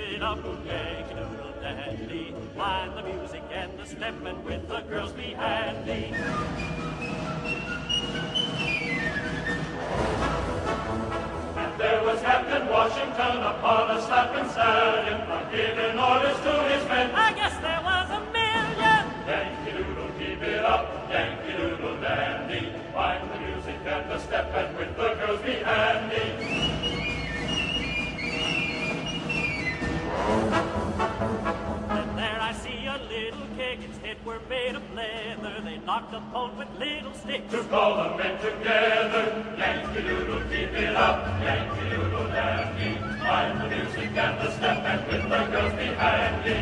it up, Yankee Doodle dandy. Mind the music and the step, and with the girls be handy. And there was Captain Washington upon a slapping stallion, giving head were made of leather. They knocked upon with little sticks. To call the men together. Yankee Doodle, keep it up. Yankee Doodle dandy. Mind the music and the step, and with the girls be handy.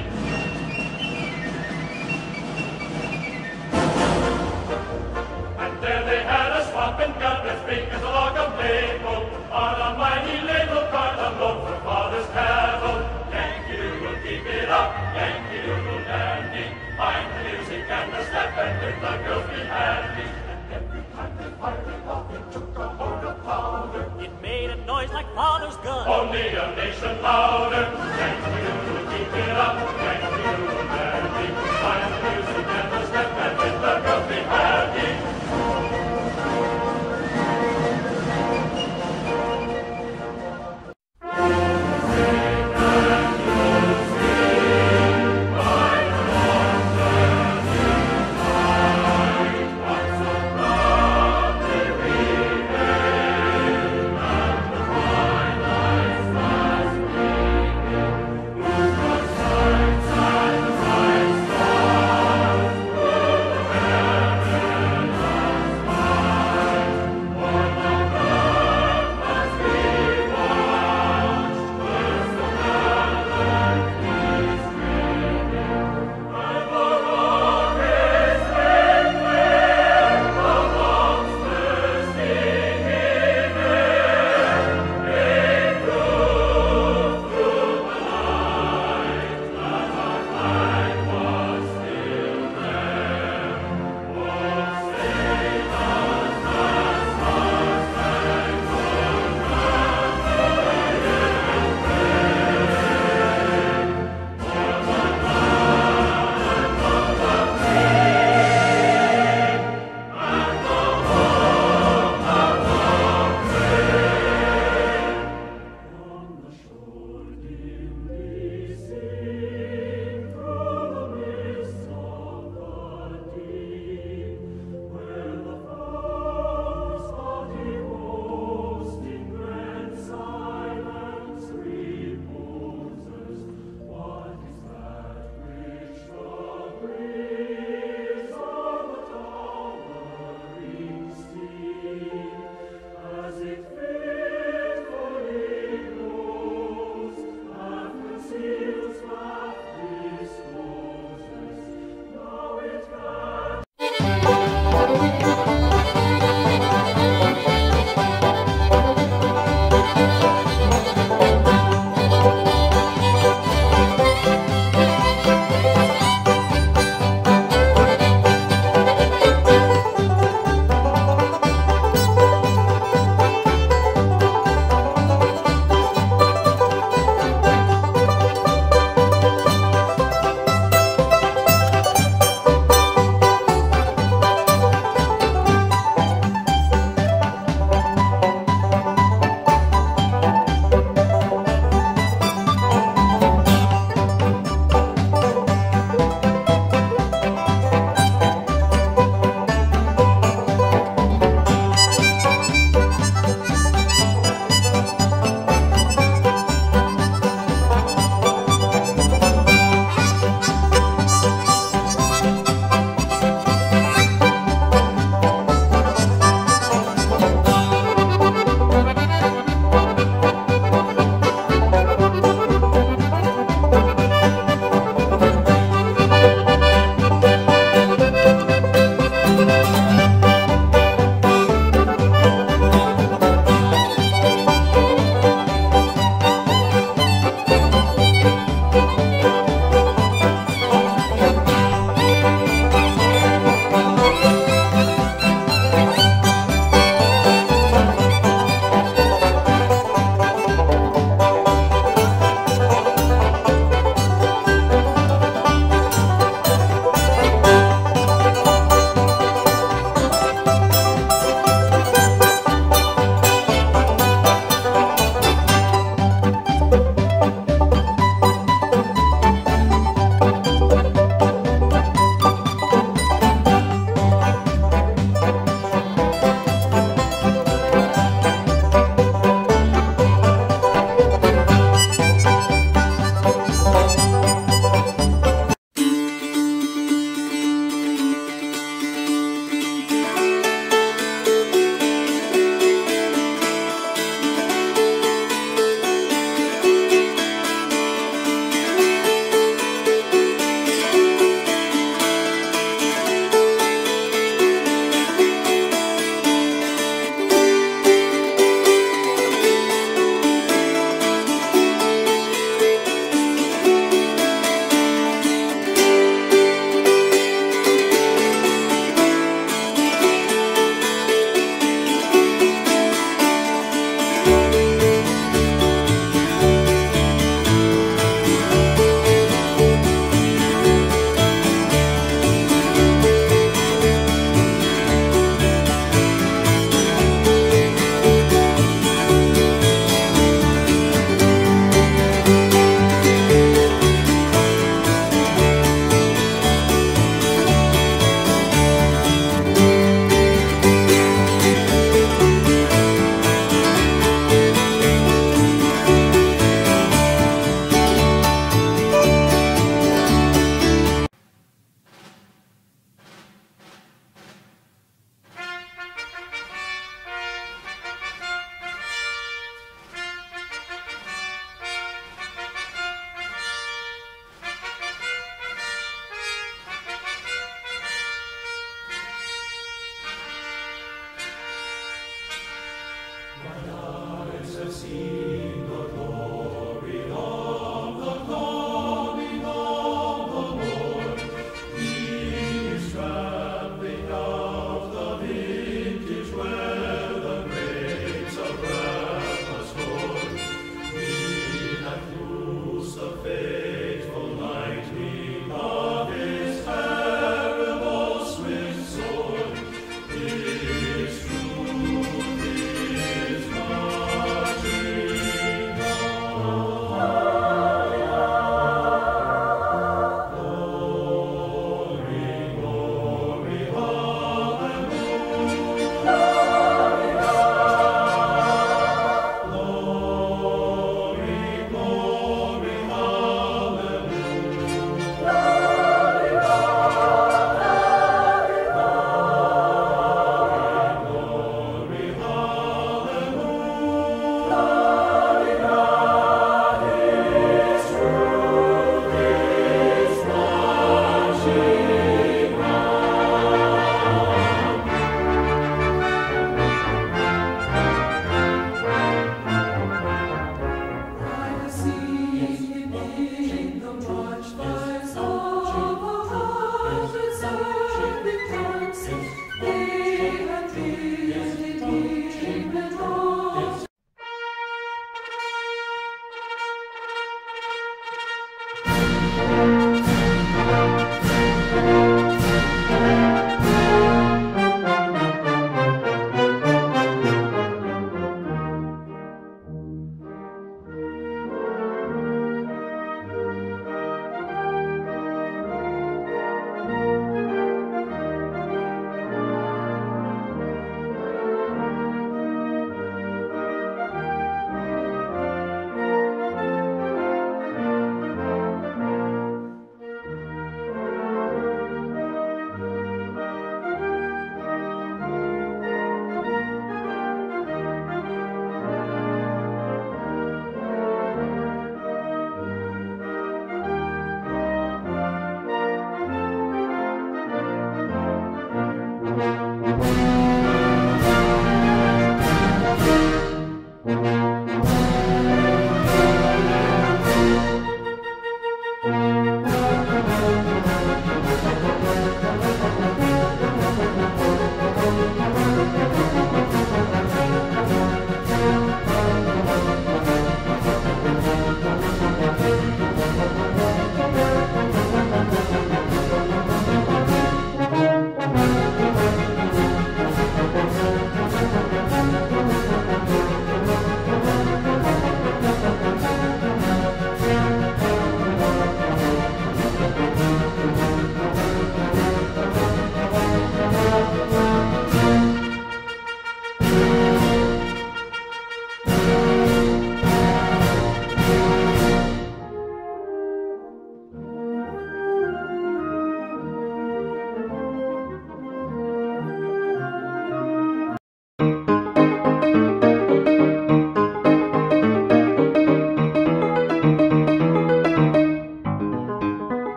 And there they had a swamping gun as big as a log of maple on a mighty little cart of load for father's cattle. Yankee Doodle, keep it up. Yankee Doodle dandy. Mind the music and the step, and with the girls handy. And every time took a hold of powder. It made a noise like father's gun. Only a nation louder. Yankee Doodle, keep it up. Doodle dandy.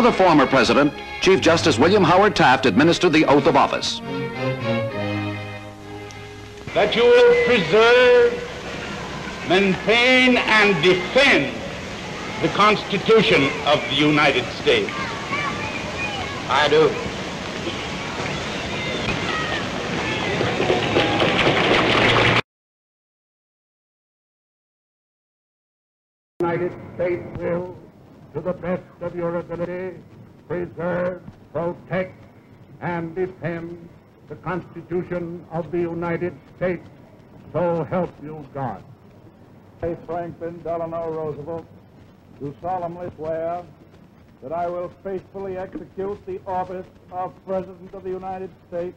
Another former president, Chief Justice William Howard Taft, administered the oath of office. That you will preserve, maintain, and defend the Constitution of the United States. I do. United States will, to the best of your ability, preserve, protect, and defend the Constitution of the United States. So help you God. I, Franklin Delano Roosevelt, do solemnly swear that I will faithfully execute the office of President of the United States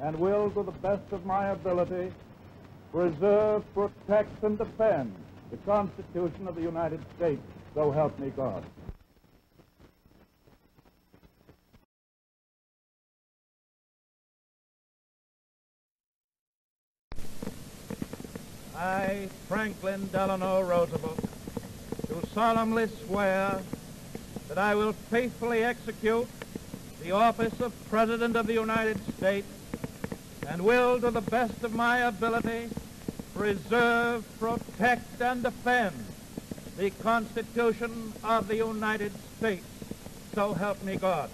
and will, to the best of my ability, preserve, protect, and defend the Constitution of the United States. So help me God. I, Franklin Delano Roosevelt, do solemnly swear that I will faithfully execute the office of President of the United States and will, to the best of my ability, preserve, protect, and defend the Constitution of the United States. So help me God.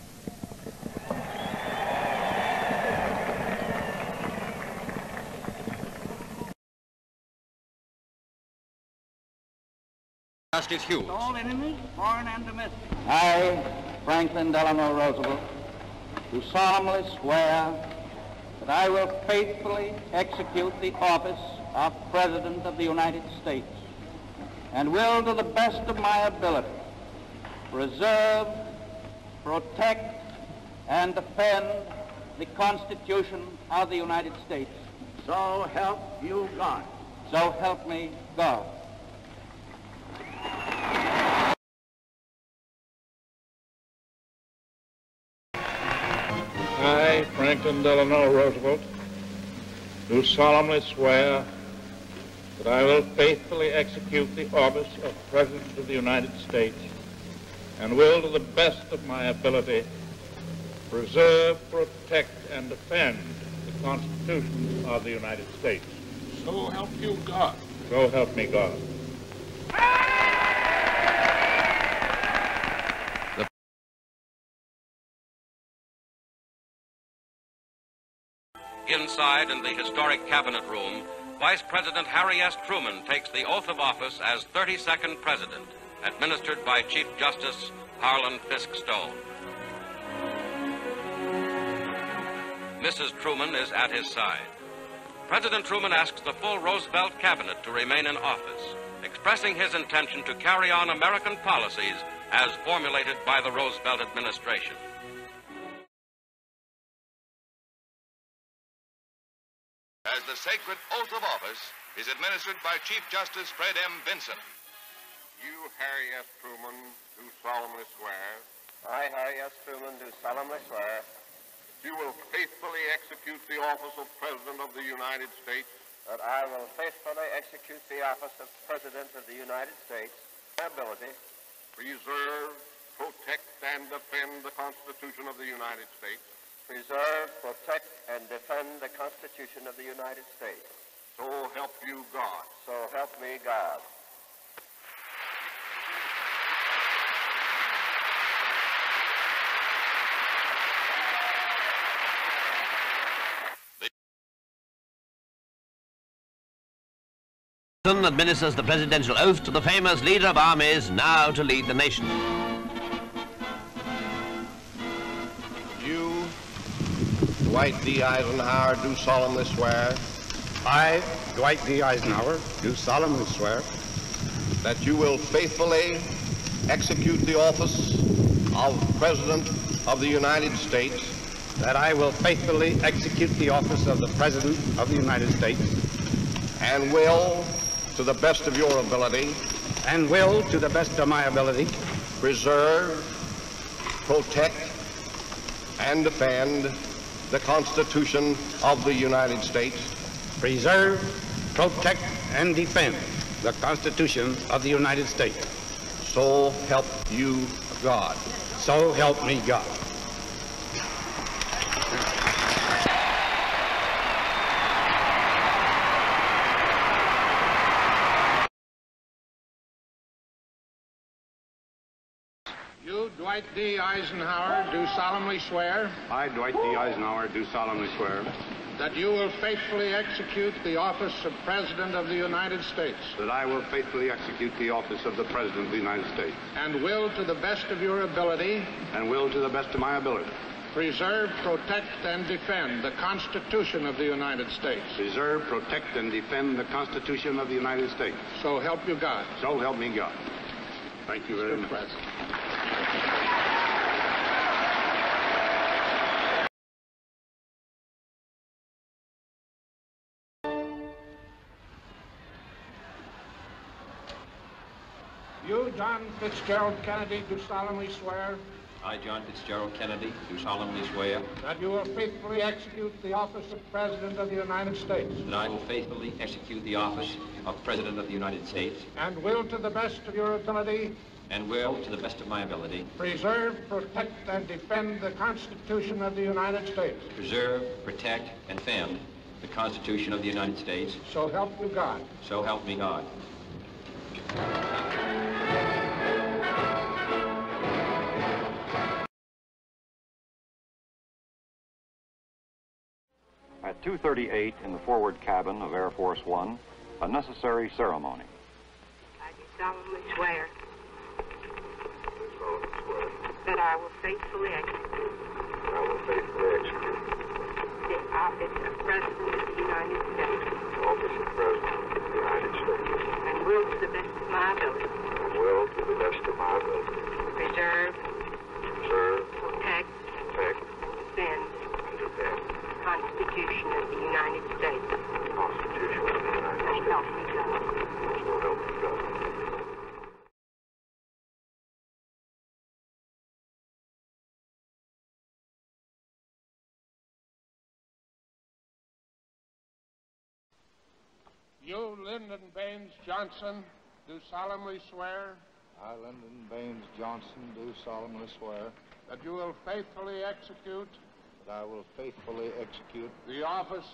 Justice Hughes. all enemies, foreign and domestic. I, Franklin Delano Roosevelt, do solemnly swear that I will faithfully execute the office of President of the United States and will, to the best of my ability, preserve, protect, and defend the Constitution of the United States. So help you God. So help me God. I, Franklin Delano Roosevelt, do solemnly swear that I will faithfully execute the office of President of the United States and will, to the best of my ability, preserve, protect, and defend the Constitution of the United States. So help you God. So help me God. Inside in the historic cabinet room, Vice President Harry S. Truman takes the oath of office as 32nd President, administered by Chief Justice Harlan Fiske Stone. Mrs. Truman is at his side. President Truman asks the full Roosevelt cabinet to remain in office, expressing his intention to carry on American policies as formulated by the Roosevelt administration. Sacred oath of office is administered by Chief Justice Fred M. Vinson. You, Harry S. Truman, do solemnly swear I, Harry S. Truman, do solemnly swear that you will faithfully execute the office of President of the United States that I will faithfully execute the office of President of the United States, my ability, preserve, protect, and defend the Constitution of the United States, preserve, protect, and defend the Constitution of the United States. so help you God. So help me God. administers the presidential oath to the famous leader of armies now to lead the nation. Dwight D. Eisenhower, do solemnly swear I, Dwight D. Eisenhower, do solemnly swear that you will faithfully execute the office of President of the United States that I will faithfully execute the office of the President of the United States and will, to the best of your ability, and will, to the best of my ability, preserve, protect, and defend the Constitution of the United States, preserve, protect, and defend the Constitution of the United States. so help you God. So help me God. You, Dwight D. Eisenhower, do solemnly swear I, Dwight D. Eisenhower, do solemnly swear that you will faithfully execute the office of President of the United States that I will faithfully execute the office of the President of the United States and will, to the best of your ability, and will, to the best of my ability, preserve, protect, and defend the Constitution of the United States. preserve, protect, and defend the Constitution of the United States. So help you God. So help me God. Thank you very much. John Fitzgerald Kennedy, do solemnly swear I, John Fitzgerald Kennedy, do solemnly swear that you will faithfully execute the office of President of the United States that I will faithfully execute the office of President of the United States and will, to the best of your ability, and will, to the best of my ability, preserve, protect, and defend the Constitution of the United States. preserve, protect, and defend the Constitution of the United States. So help you God. So help me God. At 2.38 in the forward cabin of Air Force One, a necessary ceremony. I do solemnly swear that I will faithfully execute. I will faithfully execute. The office of President of the United States. The office of President of the United States. And will, to the best of my ability, and will, to the best of my ability, preserve, preserve, protect, protect, defend and defend the Constitution of the United States. the Constitution of the United So help me States. God. So help me God. You, Lyndon Baines Johnson, do solemnly swear I, Lyndon Baines Johnson, do solemnly swear that you will faithfully execute that I will faithfully execute the office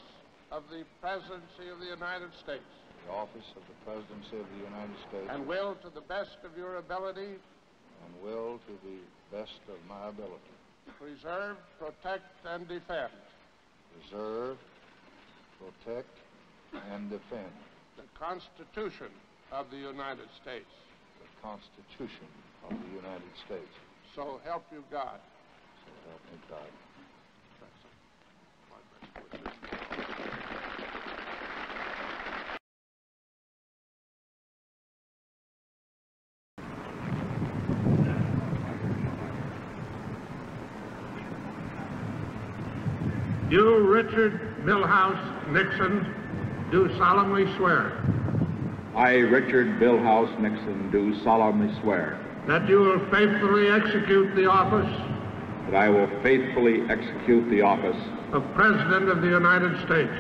of the Presidency of the United States the office of the Presidency of the United States and will, to the best of your ability, and will, to the best of my ability, preserve, protect, and defend preserve, protect, and defend the Constitution of the United States. the Constitution of the United States. So help you God. So help me God. You, Richard Milhous Nixon, do solemnly swear I, Richard Milhous Nixon, do solemnly swear that you will faithfully execute the office that I will faithfully execute the office of President of the United States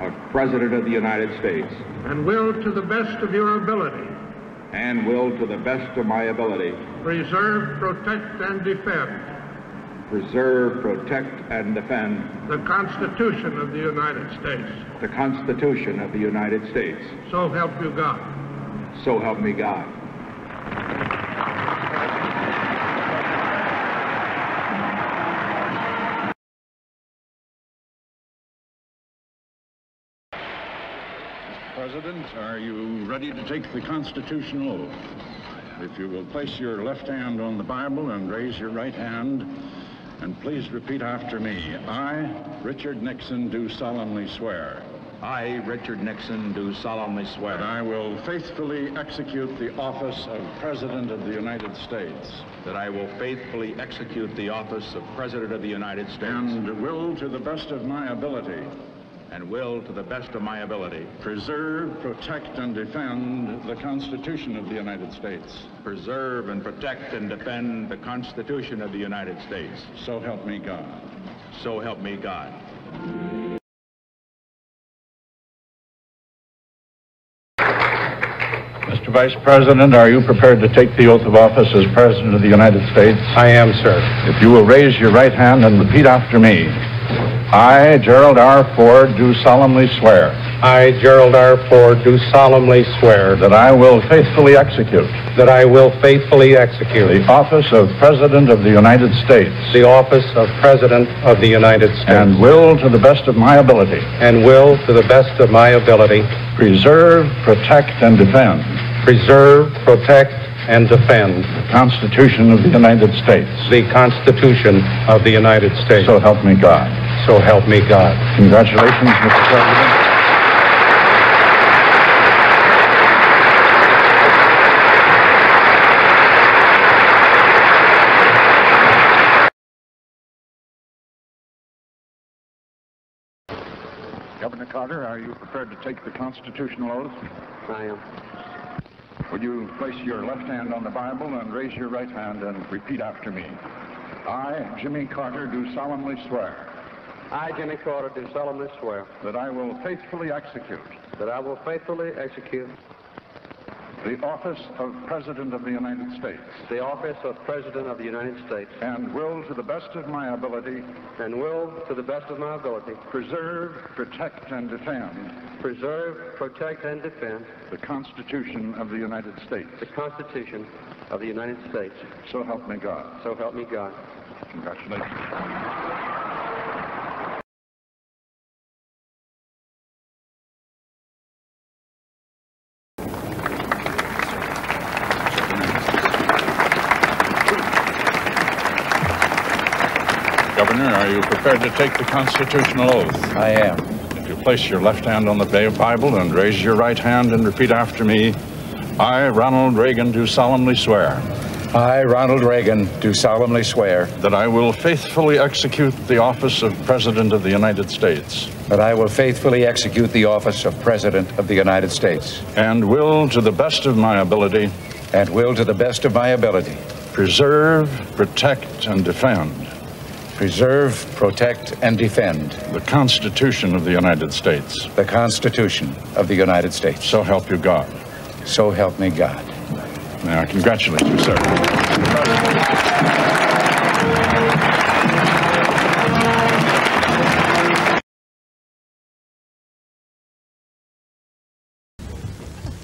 of President of the United States and will, to the best of your ability, and will, to the best of my ability, preserve, protect, and defend preserve, protect, and defend the Constitution of the United States. the Constitution of the United States. So help you God. So help me God. Mr. President, are you ready to take the constitutional oath? If you will place your left hand on the Bible and raise your right hand, and please repeat after me. I, Richard Nixon, do solemnly swear. I, Richard Nixon, do solemnly swear That I will faithfully execute the office of President of the United States. that I will faithfully execute the office of President of the United States And will, to the best of my ability, and will, to the best of my ability, preserve, protect, and defend the Constitution of the United States. preserve and protect and defend the Constitution of the United States. So help me God. So help me God. Mr. Vice President, are you prepared to take the oath of office as President of the United States? I am, sir. If you will raise your right hand and repeat after me. I, Gerald R. Ford, do solemnly swear. I, Gerald R. Ford, do solemnly swear that I will faithfully execute that I will faithfully execute the office of President of the United States the office of President of the United States and will, to the best of my ability, and will, to the best of my ability, preserve, protect, and defend preserve, protect, and defend the Constitution of the United States. the Constitution of the United States. So help me God. So help me God. Congratulations, Mr. President. Governor Carter, are you prepared to take the constitutional oath? I am. Would you place your left hand on the Bible and raise your right hand and repeat after me? I, Jimmy Carter, do solemnly swear I, Jimmy Carter, do solemnly swear that I will faithfully execute that I will faithfully execute the office of President of the United States the office of President of the United States and will, to the best of my ability, and will, to the best of my ability, preserve, protect, and defend preserve, protect, and defend the Constitution of the United States. the Constitution of the United States. So help me God. So help me God. Congratulations. Prepared to take the constitutional oath? I am. If you place your left hand on the Bible and raise your right hand and repeat after me, I, Ronald Reagan, do solemnly swear I, Ronald Reagan, do solemnly swear that I will faithfully execute the office of President of the United States that I will faithfully execute the office of President of the United States and will, to the best of my ability, and will, to the best of my ability, preserve, protect, and defend preserve, protect, and defend the Constitution of the United States. the Constitution of the United States. So help you God. So help me God. May I congratulate you, sir.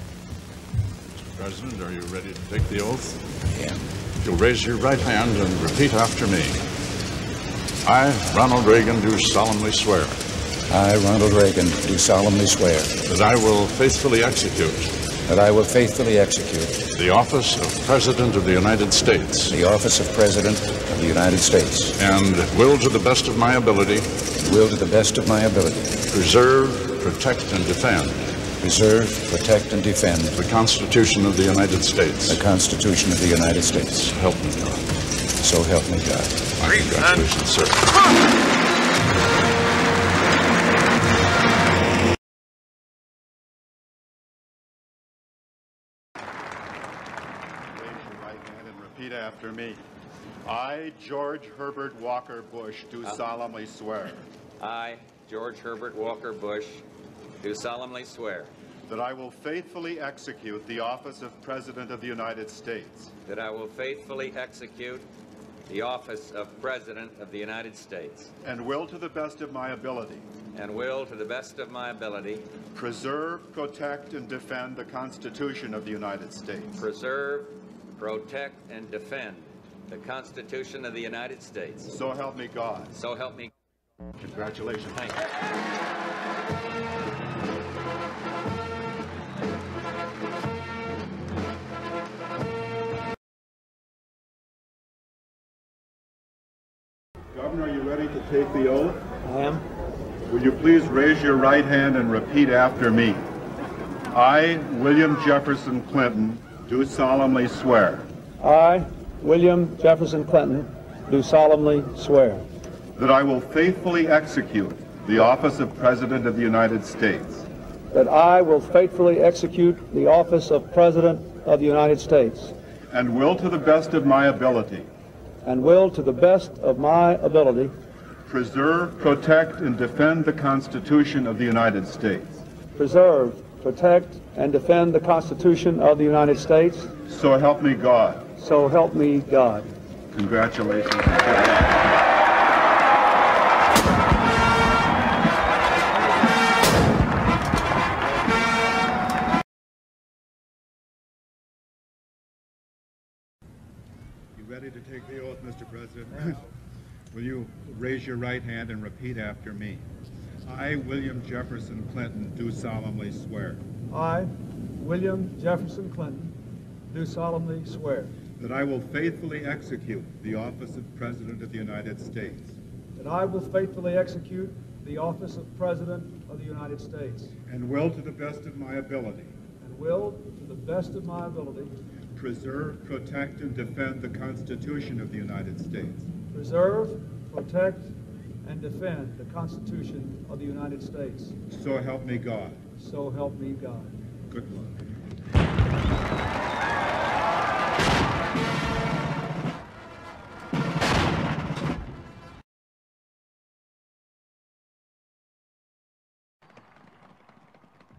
Mr. President, are you ready to take the oath? Yeah. You'll raise your right hand and repeat after me. I, Ronald Reagan, do solemnly swear I, Ronald Reagan, do solemnly swear that I will faithfully execute that I will faithfully execute the office of President of the United States the office of President of the United States and will, to the best of my ability, will, to the best of my ability, preserve, protect, and defend preserve, protect, and defend the Constitution of the United States. the Constitution of the United States. Help me God. So help me God. My congratulations, sir. Raise your right hand and repeat after me. I, George Herbert Walker Bush, do solemnly swear I, George Herbert Walker Bush, do solemnly swear that I will faithfully execute the office of President of the United States that I will faithfully execute the office of President of the United States and will, to the best of my ability, and will, to the best of my ability, preserve, protect, and defend the Constitution of the United States. preserve, protect, and defend the Constitution of the United States. So help me God. So help me. Congratulations. Take the oath? I am. Will you please raise your right hand and repeat after me? I, William Jefferson Clinton, do solemnly swear I, William Jefferson Clinton, do solemnly swear that I will faithfully execute the office of President of the United States that I will faithfully execute the office of President of the United States and will, to the best of my ability, and will, to the best of my ability, preserve, protect, and defend the Constitution of the United States preserve, protect, and defend the Constitution of the United States. So help me God. So help me God. Congratulations. You ready to take the oath, Mr. President? Will you raise your right hand and repeat after me? I, William Jefferson Clinton, do solemnly swear I, William Jefferson Clinton, do solemnly swear that I will faithfully execute the office of President of the United States. that I will faithfully execute the office of President of the United States. And will, to the best of my ability, and will, to the best of my ability, preserve, protect, and defend the Constitution of the United States preserve, protect, and defend the Constitution of the United States. So help me God. So help me God. Good luck.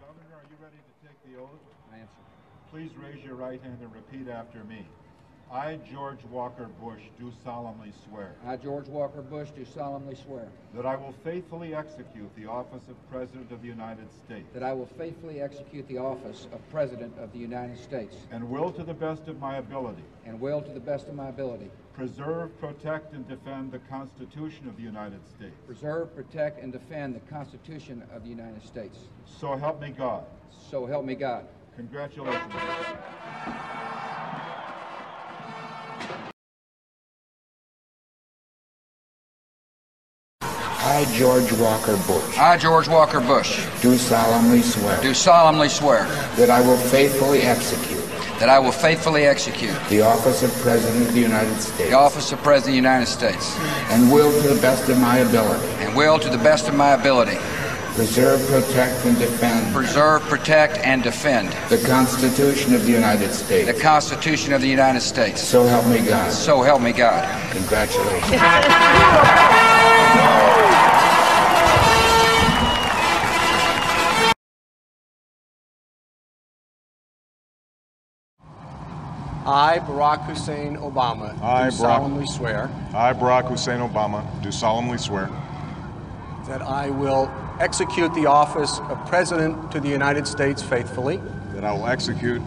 Governor, are you ready to take the oath? I am, Please raise your right hand and repeat after me. I, George Walker Bush, do solemnly swear I, George Walker Bush, do solemnly swear that I will faithfully execute the office of President of the United States that I will faithfully execute the office of President of the United States and will, to the best of my ability, and will, to the best of my ability, preserve, protect, and defend the Constitution of the United States. preserve, protect, and defend the Constitution of the United States. So help me God. So help me God. Congratulations. I, George Walker Bush, I, George Walker Bush, do solemnly swear do solemnly swear that I will faithfully execute that I will faithfully execute the office of President of the United States the office of President of the United States and will, to the best of my ability, and will, to the best of my ability, preserve, protect, and defend preserve, protect, and defend the Constitution of the United States. the Constitution of the United States. So help me God. So help me God. Congratulations. I, Barack Hussein Obama, I, do Barack- solemnly swear I, Barack Hussein Obama, do solemnly swear that I will execute the office of President to the United States faithfully, that I will execute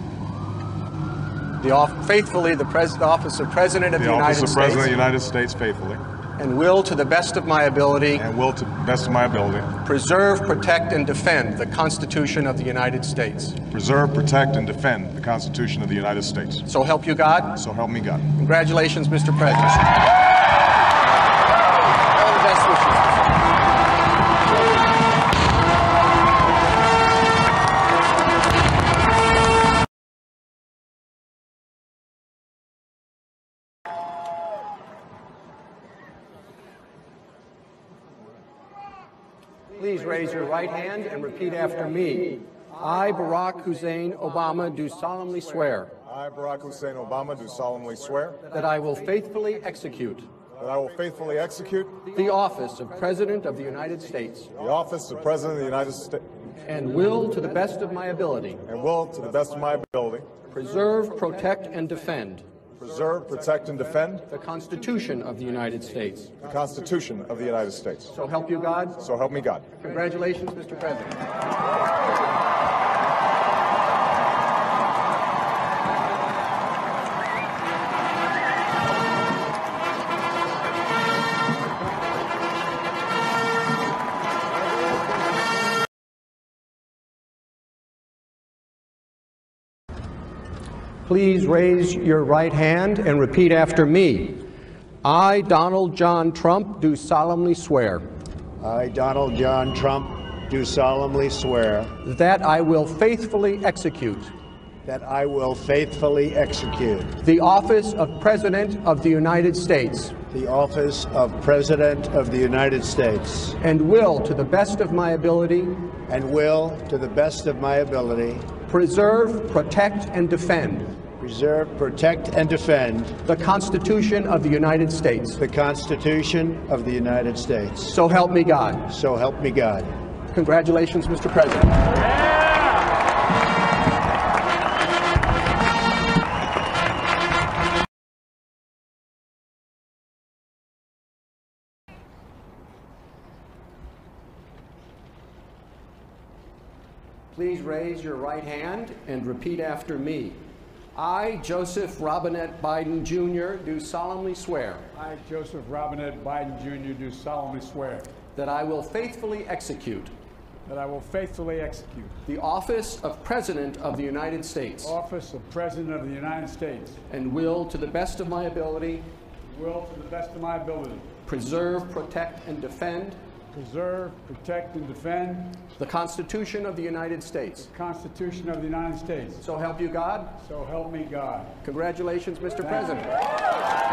the off- faithfully the, pres- the office of President of the the, office United of States, President of the United States faithfully, and will, to the best of my ability, and will, to the best of my ability, preserve, protect, and defend the Constitution of the United States. preserve, protect, and defend the Constitution of the United States. So help you God. So help me God. Congratulations, Mr. President. Raise your right hand and repeat after me. I, Barack Hussein Obama, do solemnly swear I, Barack Hussein Obama, do solemnly swear that I will faithfully execute that I will faithfully execute the office of President of the United States the office of President of the United States and will, to the best of my ability, and will, to the best of my ability, preserve, protect, and defend preserve, protect, and defend the Constitution of the United States. the Constitution of the United States. So help you God. So help me God. Congratulations, Mr. President. Please raise your right hand and repeat after me. I, Donald John Trump, do solemnly swear I, Donald John Trump, do solemnly swear that I will faithfully execute that I will faithfully execute the office of President of the United States the office of President of the United States and will, to the best of my ability, and will, to the best of my ability, preserve, protect, and defend preserve, protect, and defend the Constitution of the United States. the Constitution of the United States. So help me God. So help me God. Congratulations, Mr. President. Please raise your right hand and repeat after me. I, Joseph Robinette Biden Jr., do solemnly swear I, Joseph Robinette Biden Jr., do solemnly swear that I will faithfully execute that I will faithfully execute the office of President of the United States office of President of the United States, and will, to the best of my ability, will to the best of my ability preserve, protect, and defend preserve, protect, and defend the Constitution of the United States. the Constitution of the United States. So help you God. So help me God. Congratulations, Mr. Thank you. President.